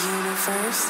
universe.